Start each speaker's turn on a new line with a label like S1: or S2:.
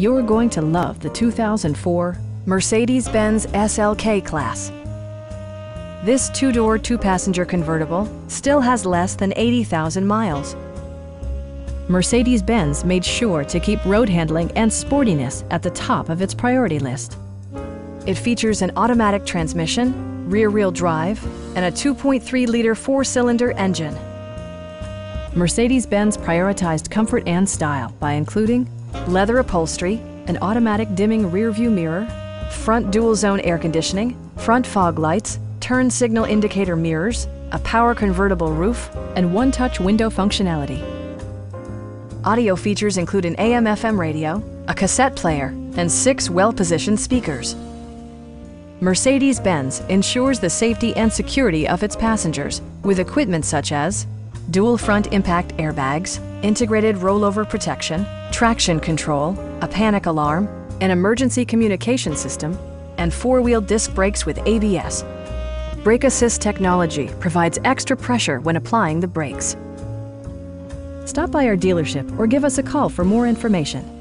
S1: you're going to love the 2004 Mercedes-Benz SLK Class. This two-door, two-passenger convertible still has less than 80,000 miles. Mercedes-Benz made sure to keep road handling and sportiness at the top of its priority list. It features an automatic transmission, rear-wheel drive, and a 2.3-liter four-cylinder engine. Mercedes-Benz prioritized comfort and style by including leather upholstery, an automatic dimming rear-view mirror, front dual-zone air conditioning, front fog lights, turn signal indicator mirrors, a power convertible roof, and one-touch window functionality. Audio features include an AM-FM radio, a cassette player, and six well-positioned speakers. Mercedes-Benz ensures the safety and security of its passengers with equipment such as dual front impact airbags, integrated rollover protection, traction control, a panic alarm, an emergency communication system, and four-wheel disc brakes with ABS. Brake Assist technology provides extra pressure when applying the brakes. Stop by our dealership or give us a call for more information.